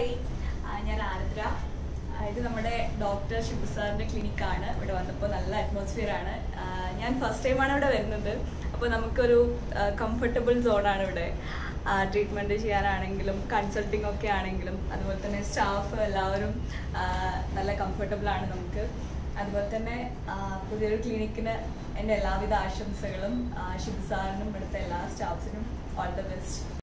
Hi. ഞാൻ ആനന്ദ്ര ഇത് നമ്മുടെ ഡോക്ടർ ഷിബു സാറിന്റെ ക്ലിനിക്കാണ്. ഇവിടെ വന്നപ്പോൾ നല്ല അറ്റ്മോസ്ഫിയർ ആണ്. ഞാൻ ഫസ്റ്റ് ടൈമാണ് ഇവിടെ വരുന്നത്. അപ്പോൾ നമുക്കൊരു കംഫർട്ടബിൾ സോണാണ് ഇവിടെ. ട്രീറ്റ്മെന്റ് ചെയ്യാനാണെങ്കിലും കൺസൾട്ടിംഗ് ഒക്കെ ആണെങ്കിലും അതുപോലെ തന്നെ സ്റ്റാഫ് എല്ലാവരും നല്ല കംഫർട്ടബിൾ ആണ് നമുക്ക്. അതുപോലെ തന്നെ പുതിയൊരു ക്ലിനിക്കിന് എന്റെ എല്ലാവിധ ആശംസകളും ഷിബു സാറിനും ഇവിടുത്തെ എല്ലാ സ്റ്റാഫിനും ഓൾ ദ ബെസ്റ്റ്